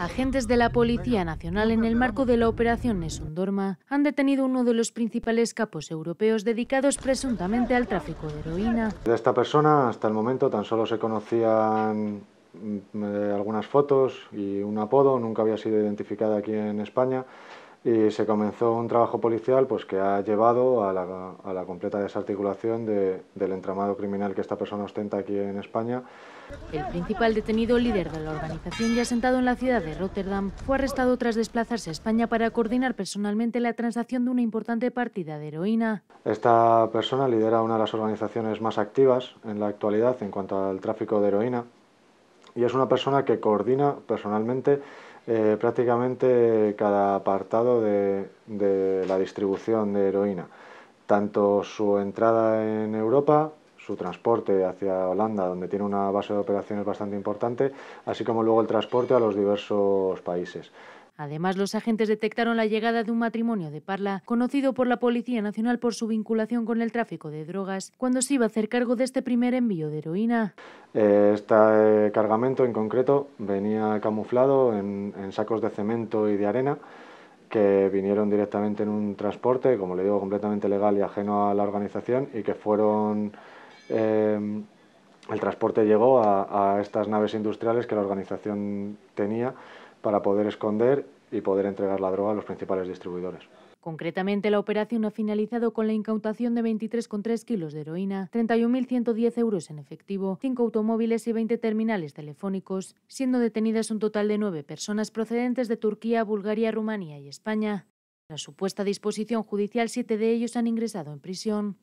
Agentes de la Policía Nacional en el marco de la operación Nesundorma han detenido uno de los principales capos europeos dedicados presuntamente al tráfico de heroína. De esta persona hasta el momento tan solo se conocían mm, eh, algunas fotos y un apodo, nunca había sido identificada aquí en España y se comenzó un trabajo policial pues, que ha llevado a la, completa desarticulación del entramado criminal que esta persona ostenta aquí en España. El principal detenido líder de la organización ya sentado en la ciudad de Rotterdam fue arrestado tras desplazarse a España para coordinar personalmente la transacción de una importante partida de heroína. Esta persona lidera una de las organizaciones más activas en la actualidad en cuanto al tráfico de heroína y es una persona que coordina personalmente eh, prácticamente cada apartado de, la distribución de heroína, tanto su entrada en Europa, su transporte hacia Holanda, donde tiene una base de operaciones bastante importante, así como luego el transporte a los diversos países. Además, los agentes detectaron la llegada de un matrimonio de Parla, conocido por la Policía Nacional por su vinculación con el tráfico de drogas, cuando se iba a hacer cargo de este primer envío de heroína. Eh, este cargamento en concreto venía camuflado en, sacos de cemento y de arena que vinieron directamente en un transporte, como le digo, completamente legal y ajeno a la organización y que fueron... Eh, el transporte llegó a estas naves industriales que la organización tenía para poder esconder y poder entregar la droga a los principales distribuidores. Concretamente, la operación ha finalizado con la incautación de 23,3 kilos de heroína, 31.110 euros en efectivo, 5 automóviles y 20 terminales telefónicos, siendo detenidas un total de 9 personas procedentes de Turquía, Bulgaria, Rumanía y España. La supuesta disposición judicial, siete de ellos han ingresado en prisión.